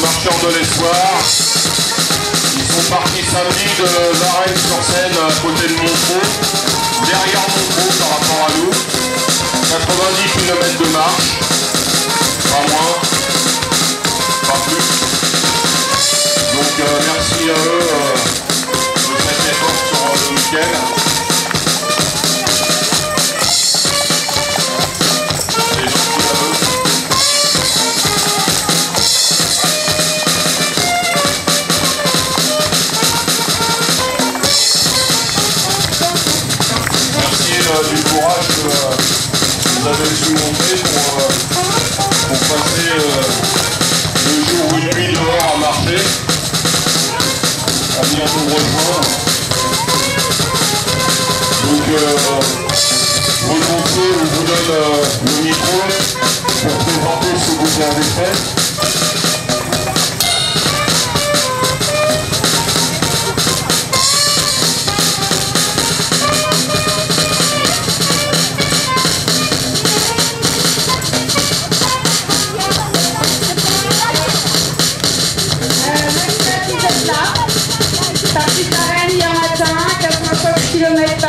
marqueurs de l'espoir. Ils sont partis samedi de Varennes sur scène à côté de Montreux, derrière Montreux par rapport à nous. 90 km de marche, pas moins, pas plus. Donc euh, merci à eux euh, vous avez su montrer pour, euh, pour passer euh, le jour ou une nuit dehors à marcher, à venir nous rejoindre. Donc, euh, volontiers, on vous donne euh, le micro pour présenter ce que vous avez fait.